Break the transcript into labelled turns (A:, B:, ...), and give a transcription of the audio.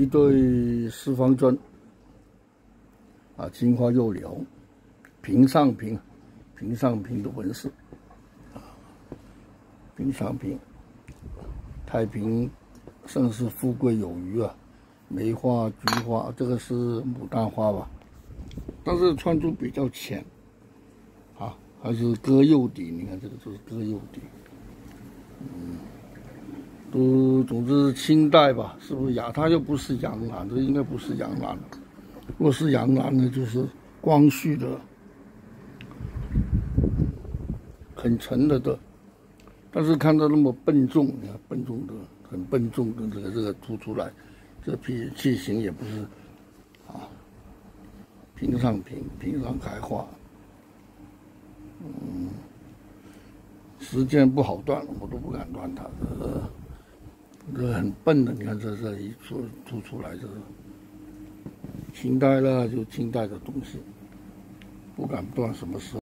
A: 一对四方砖，啊，金花釉疗，平上平，平上平的纹饰，啊，平上平，太平盛世富贵有余啊，梅花、菊花，这个是牡丹花吧？但是穿珠比较浅，啊，还是割釉底，你看这个就是割釉底，嗯。都，总之清代吧，是不是洋？它又不是洋蓝，这应该不是洋蓝。如果是洋蓝呢，就是光绪的，很沉的的。但是看到那么笨重，你看笨重的，很笨重的这个这个凸出来，这批器型也不是啊，平上平，平上开花。嗯，时间不好断，我都不敢断它。这很笨的，你看这这一出凸出来，这是清代了，就清代的东西，不敢断什么事。